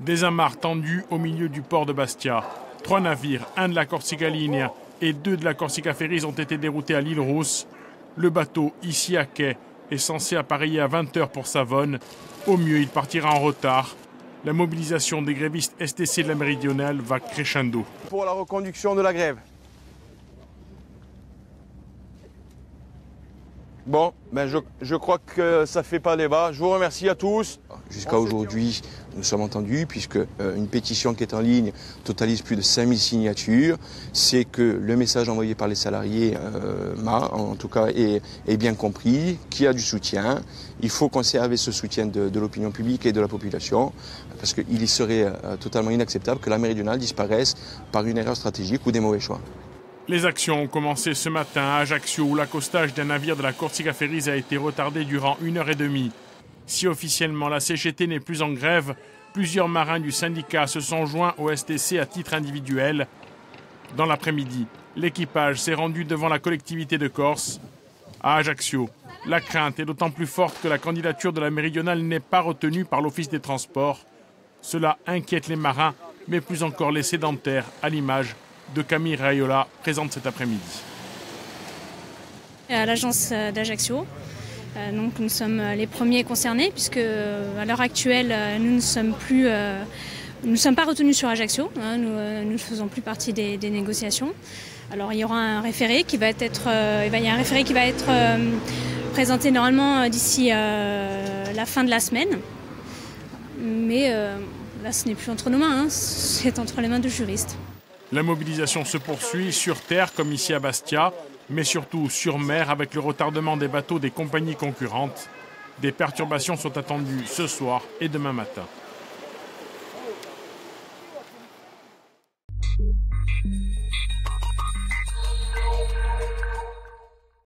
Des amarres tendues au milieu du port de Bastia. Trois navires, un de la Corsica Linea et deux de la Corsica Ferries ont été déroutés à l'île Rousse. Le bateau, ici à quai, est censé appareiller à 20h pour Savonne. Au mieux, il partira en retard. La mobilisation des grévistes STC de la Méridionale va crescendo. Pour la reconduction de la grève. Bon, ben je, crois que ça fait pas débat. Je vous remercie à tous. Jusqu'à aujourd'hui, nous sommes entendus, puisque euh, une pétition qui est en ligne totalise plus de 5000 signatures. C'est que le message envoyé par les salariés euh, m'a, en tout cas, est, bien compris, qu'il y a du soutien. Il faut conserver ce soutien de, de l'opinion publique et de la population, parce qu'il serait euh, totalement inacceptable que la méridionale disparaisse par une erreur stratégique ou des mauvais choix. Les actions ont commencé ce matin à Ajaccio où l'accostage d'un navire de la Corsica Ferries a été retardé durant une heure et demie. Si officiellement la CGT n'est plus en grève, plusieurs marins du syndicat se sont joints au STC à titre individuel. Dans l'après-midi, l'équipage s'est rendu devant la collectivité de Corse. À Ajaccio, la crainte est d'autant plus forte que la candidature de la méridionale n'est pas retenue par l'Office des transports. Cela inquiète les marins, mais plus encore les sédentaires, à l'image de Camille Rayola, présente cet après-midi. À l'agence d'Ajaccio, euh, nous sommes les premiers concernés puisque à l'heure actuelle nous ne sommes plus, euh, nous ne sommes pas retenus sur Ajaccio, hein, nous, euh, ne faisons plus partie des, négociations. Alors il y aura un référé qui va être, euh, il y a un référé qui va être euh, présenté normalement d'ici la fin de la semaine, mais là ce n'est plus entre nos mains, hein, c'est entre les mains de juristes. La mobilisation se poursuit sur terre comme ici à Bastia, mais surtout sur mer avec le retardement des bateaux des compagnies concurrentes. Des perturbations sont attendues ce soir et demain matin.